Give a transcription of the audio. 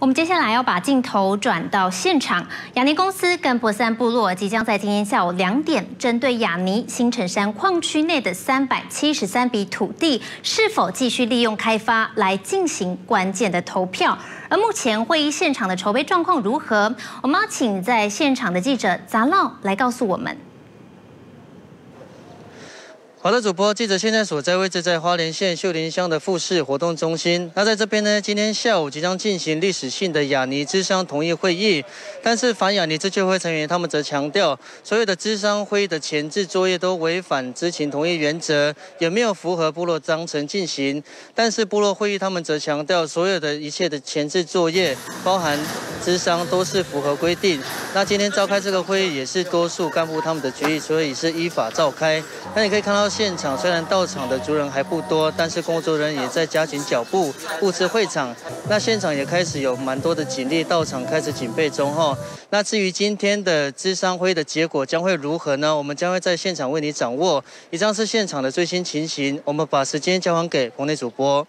我们接下来要把镜头转到现场，雅尼公司跟博山部落即将在今天下午两点，针对雅尼新城山矿区内的三百七十三笔土地是否继续利用开发来进行关键的投票。而目前会议现场的筹备状况如何？我们要请在现场的记者杂唠来告诉我们。好的，主播记者现在所在位置在花莲县秀林乡的富士活动中心。那在这边呢，今天下午即将进行历史性的雅尼之商同意会议。但是反雅尼自救会成员他们则强调，所有的智商会议的前置作业都违反知情同意原则，也没有符合部落章程进行。但是部落会议他们则强调，所有的一切的前置作业，包含智商都是符合规定。那今天召开这个会议也是多数干部他们的决议，所以是依法召开。那你可以看到。现场虽然到场的族人还不多，但是工作人员也在加紧脚步布置会场。那现场也开始有蛮多的警力到场，开始警备中哈。那至于今天的智商会的结果将会如何呢？我们将会在现场为你掌握。以上是现场的最新情形，我们把时间交还给国内主播。